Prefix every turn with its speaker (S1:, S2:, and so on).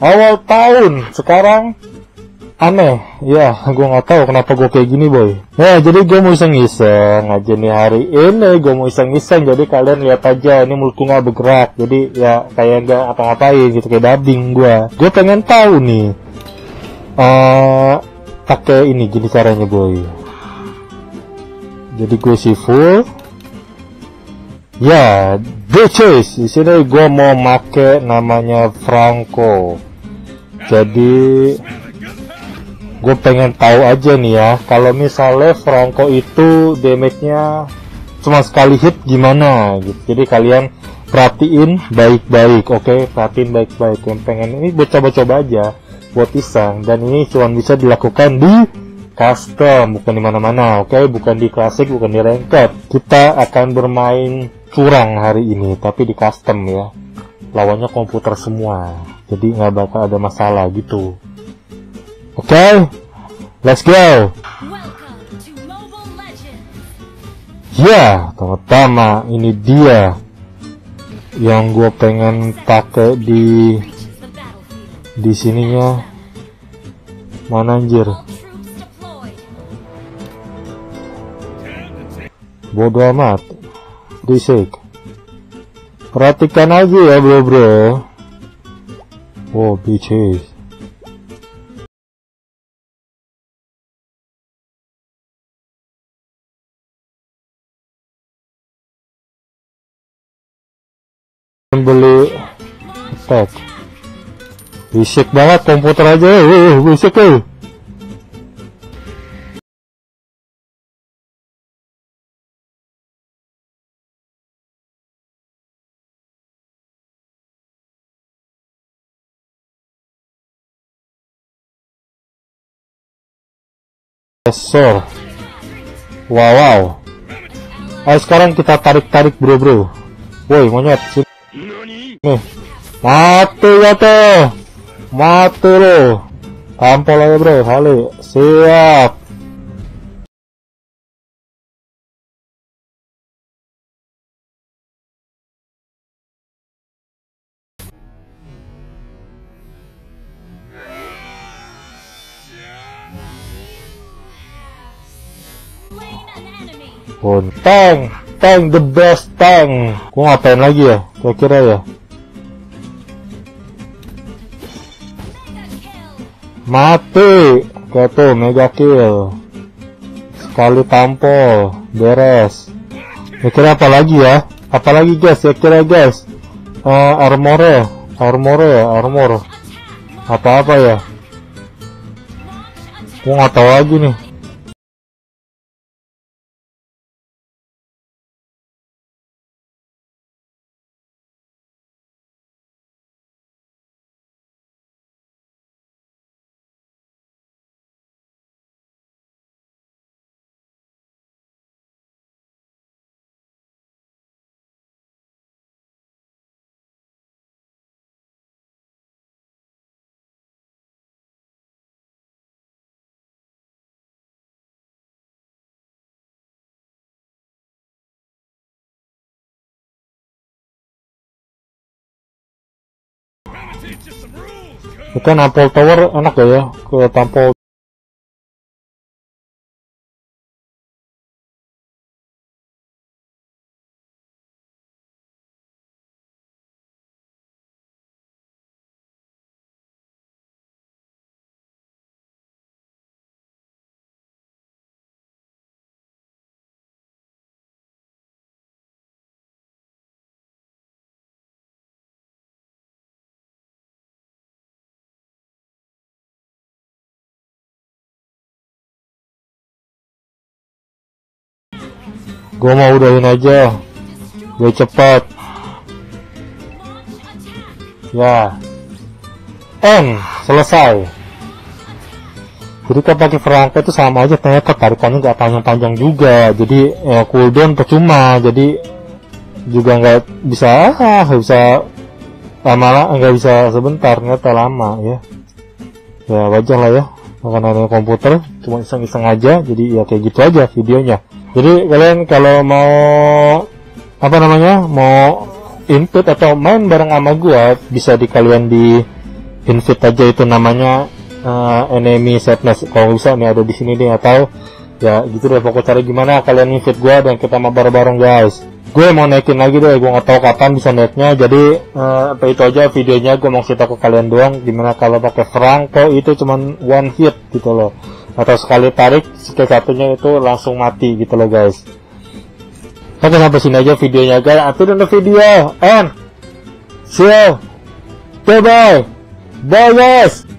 S1: awal tahun sekarang aneh. Ya gue nggak tahu kenapa gue kayak gini boy. Nah jadi gue mau iseng-iseng aja nih hari ini. Gue mau iseng-iseng jadi kalian lihat aja ini mulutku nggak bergerak. Jadi ya kayak nggak apa-ngapain gitu kayak dubbing gue gue pengen tahu nih uh, pakai ini gini caranya boy. Jadi gue si full. Ya bitches di sini gue mau make namanya Franco jadi gue pengen tahu aja nih ya kalau misalnya Franco itu damage-nya cuma sekali hit gimana gitu. Jadi kalian perhatiin baik-baik oke? Okay? perhatiin baik-baik. Yang pengen ini buat coba-coba aja buat iseng. Dan ini cuma bisa dilakukan di custom bukan di mana-mana oke? Okay? bukan di klasik bukan di ranked kita akan bermain curang hari ini tapi di custom ya. Lawannya komputer semua jadi nggak bakal ada masalah gitu Oke, okay, let's go. Ya, pertama ini dia yang gue pengen pakai di di sininya. Mana anjir? Bodoh amat. Risik. Perhatikan aja ya bro bro. Wow, bitches. beli attack bisik banget komputer aja uh, bisik uh. Sir. Wow, wow. Ayo sekarang kita tarik-tarik bro bro. Woi monyet. Nih, mati ya tuh, mati lo. Tampol aja bro, kali. Siap. Oh, tank, tank the best tank. Gua ngapain lagi ya? Kira-kira ya. Mati. Oke mega kill. Sekali tampol, beres. Kira-kira apa lagi ya? Apa lagi guys? Kira-kira guys. Uh, armor ya, armor ya, armor. Apa-apa ya? Gua nggak tahu lagi nih. Itu nampol tower enak ya ke tampol Gue mau udahin aja. Gue cepat Ya. M Selesai. Jadi kalau pakai Franco itu sama aja ternyata tarikannya nggak panjang-panjang juga. Jadi ya, cooldown percuma. Jadi juga nggak bisa ah, bisa lama nggak bisa sebentar ternyata lama ya. Ya wajar lah ya. Karena komputer cuma iseng-iseng aja. Jadi ya kayak gitu aja videonya jadi kalian kalau mau apa namanya mau input atau main bareng sama gua bisa di kalian di invite aja itu namanya uh, enemy sadness. Kalau bisa nih ada di sini nih atau ya gitu deh pokoknya cari gimana kalian invite gue dan kita mabar bareng guys. Gue mau naikin lagi deh gue nggak tahu kapan bisa naiknya. Jadi uh, apa itu aja videonya gue mau cerita ke kalian doang. Gimana kalau pakai Franco itu cuman one hit gitu loh atau sekali tarik skill satunya itu langsung mati gitu loh guys. Oke sampai sini aja videonya guys. Until the video. And see you bye bye bye guys